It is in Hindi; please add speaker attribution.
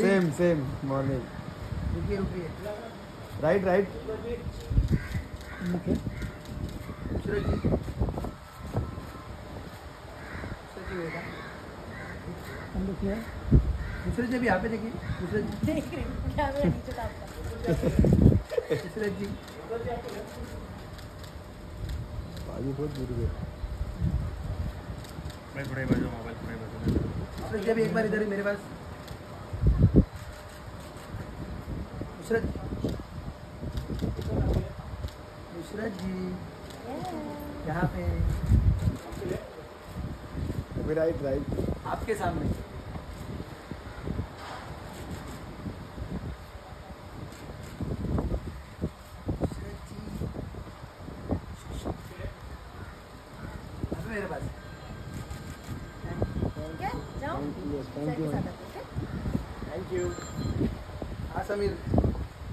Speaker 1: Same same bowling right right Nusrat ji अभी यहाँ पे देखिए। जी
Speaker 2: आपका
Speaker 1: नुसरत जी।
Speaker 3: बाजू बहुत दूर गए।
Speaker 4: भाई थोड़ा ही बजो मोबाइल थोड़ा ही बजो।
Speaker 1: जी एक बार इधर ही मेरे पास। नुसरत। नुसरत जी। यहाँ पे।
Speaker 3: राइट राइट
Speaker 1: आपके सामने। मेरे पास।
Speaker 2: है जाओ
Speaker 3: थैंक यू
Speaker 2: सर
Speaker 3: थैंक
Speaker 2: के
Speaker 3: यू
Speaker 2: साथ आते हैं, okay?
Speaker 1: थैंक यू हाँ समीर